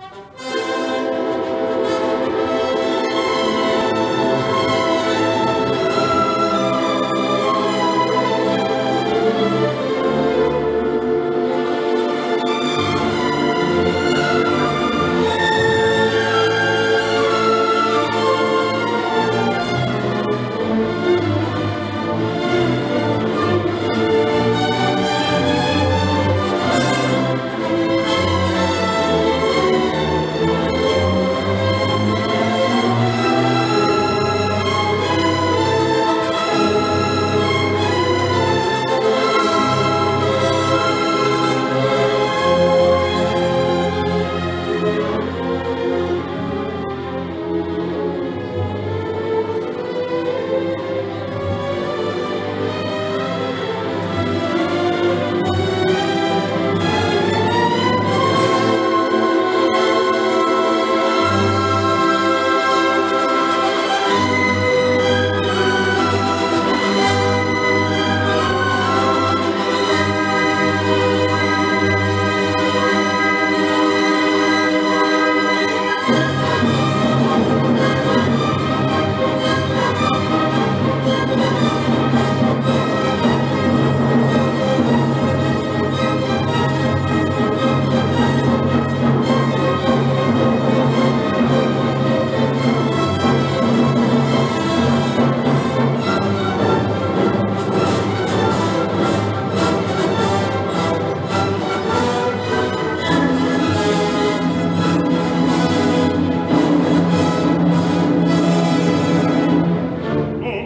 you.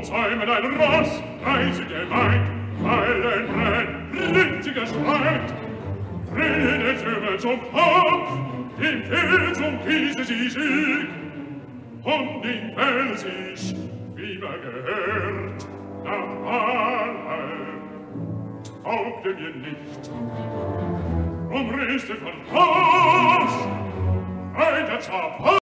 Zäumen dein Ross, reisige Weid, Meilen brennt, rittige Streit. Drehende Türme zum Kopf, dem Felsum kiese sie sich, in den Felsich, wie man gehört, nach Wahlheit, taugte mir nicht. Umrisse von Ross, weiter zur